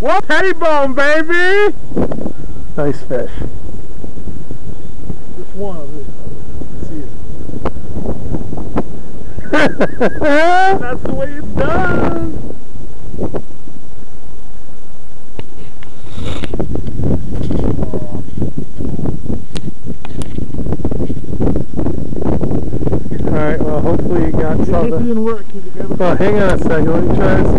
What? Pettibone, baby! Nice fish. Just one of it. See it. That's the way it's done. Alright, well hopefully you got something. didn't work, you could have a Well, oh, hang on a second. Let me try this